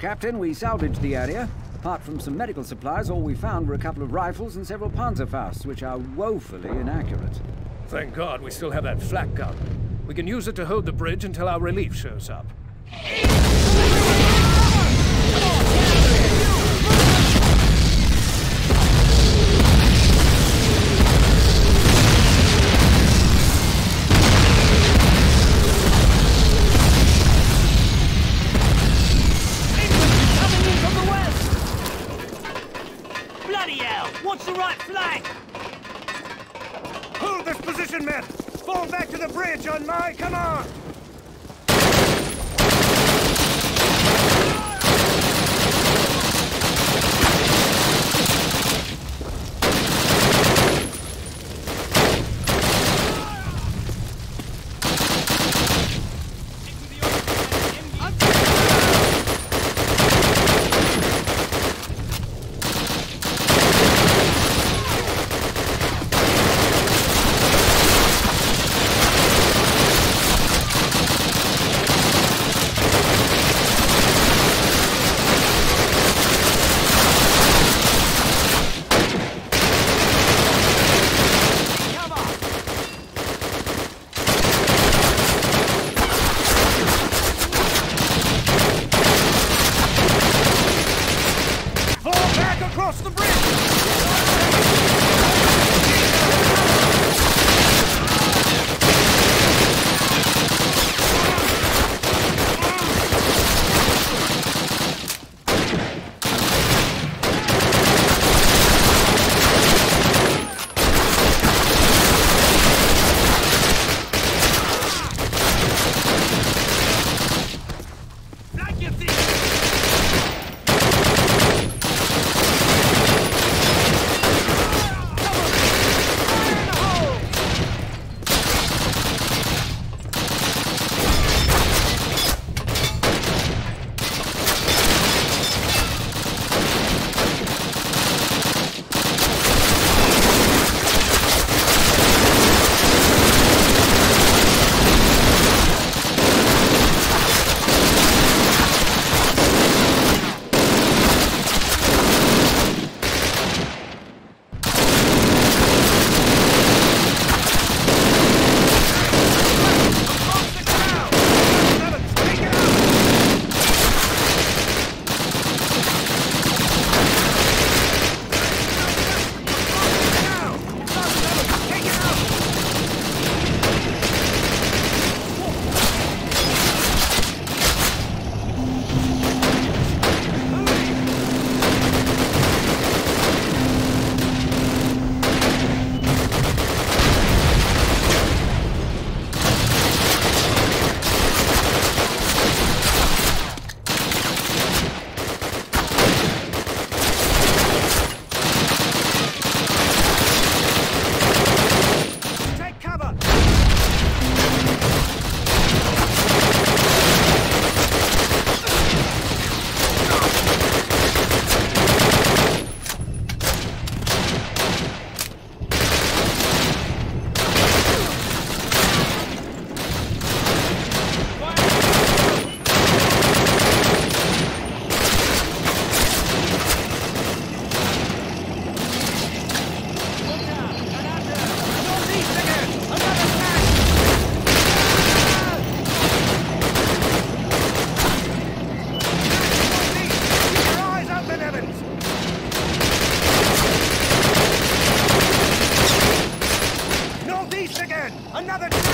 Captain, we salvaged the area. Apart from some medical supplies, all we found were a couple of rifles and several Panzerfausts, which are woefully inaccurate. Thank God we still have that flak gun. We can use it to hold the bridge until our relief shows up. The bridge on my command!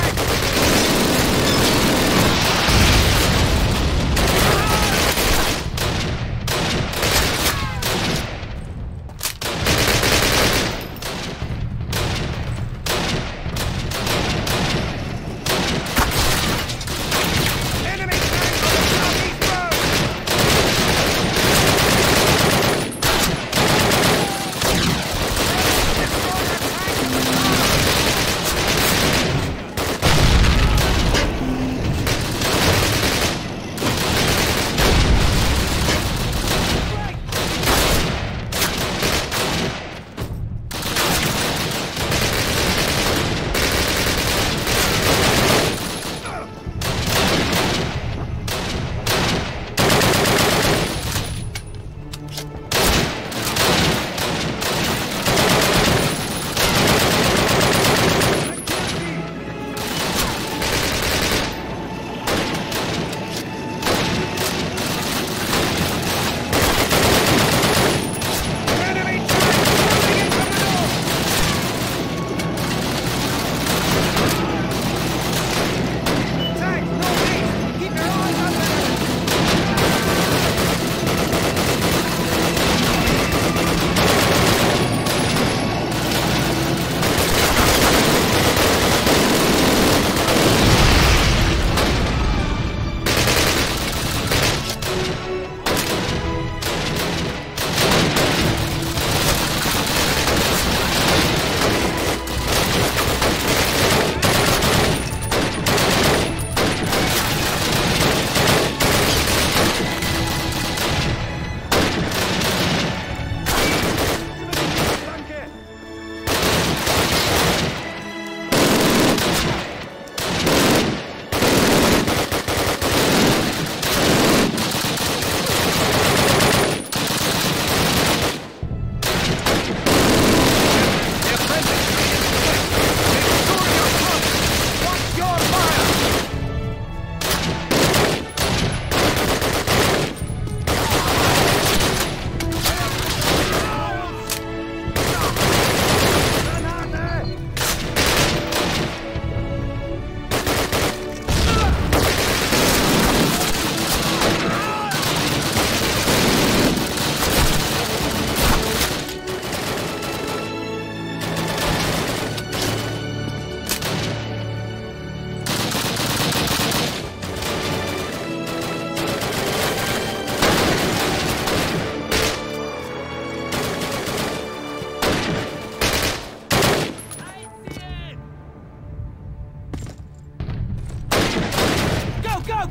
Thank you.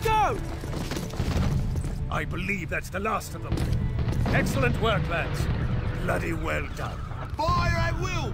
Go! I believe that's the last of them. Excellent work, lads. Bloody well done. Fire at will!